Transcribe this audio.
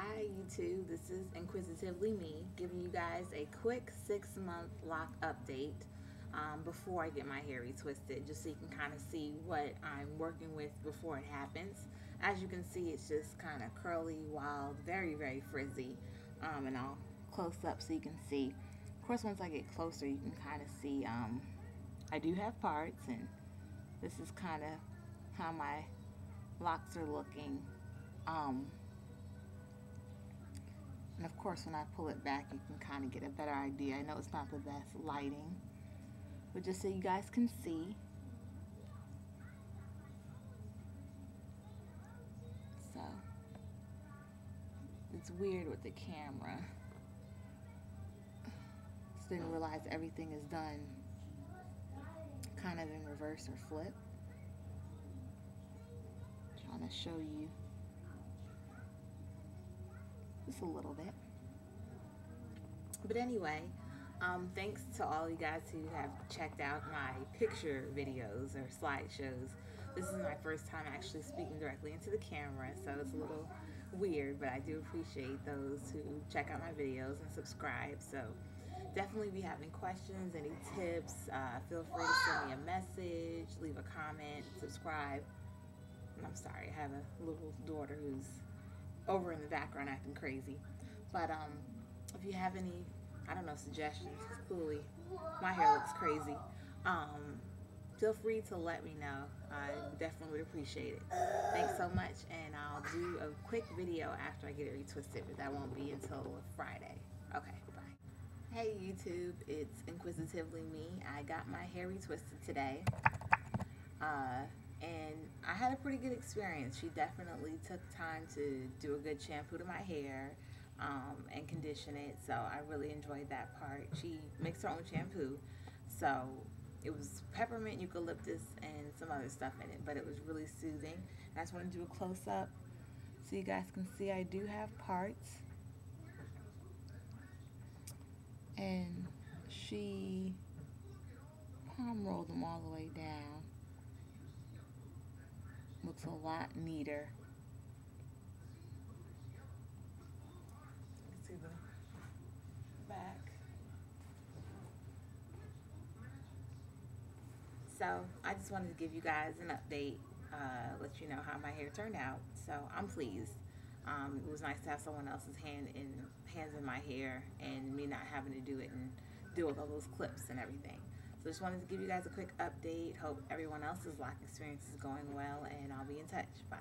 Hi YouTube, this is Inquisitively Me giving you guys a quick six month loc update um, before I get my hair retwisted just so you can kind of see what I'm working with before it happens. As you can see it's just kind of curly, wild, very very frizzy um, and I'll close up so you can see. Of course once I get closer you can kind of see um, I do have parts and this is kind of how my locs are looking. Um, and of course, when I pull it back, you can kind of get a better idea. I know it's not the best lighting, but just so you guys can see. So, it's weird with the camera. Just didn't realize everything is done kind of in reverse or flip. Trying to show you just a little bit. But anyway, um, thanks to all you guys who have checked out my picture videos or slideshows. This is my first time actually speaking directly into the camera, so it's a little weird, but I do appreciate those who check out my videos and subscribe. So definitely if you have any questions, any tips, uh, feel free to send me a message, leave a comment, subscribe. I'm sorry, I have a little daughter who's over in the background acting crazy. But um, if you have any, I don't know, suggestions, clearly my hair looks crazy, um, feel free to let me know. I definitely would appreciate it. Thanks so much, and I'll do a quick video after I get it retwisted, but that won't be until Friday. Okay, bye. Hey YouTube, it's Inquisitively Me. I got my hair retwisted today. Uh, and had a pretty good experience. She definitely took time to do a good shampoo to my hair um, and condition it, so I really enjoyed that part. She makes her own shampoo, so it was peppermint, eucalyptus, and some other stuff in it, but it was really soothing. I just want to do a close up so you guys can see I do have parts. And she palm rolled them all the way down looks a lot neater. See the back. So I just wanted to give you guys an update, uh, let you know how my hair turned out. So I'm pleased. Um, it was nice to have someone else's hand in hands in my hair and me not having to do it and deal with all those clips and everything. So just wanted to give you guys a quick update. Hope everyone else's loc experience is going well, and I'll be in touch. Bye.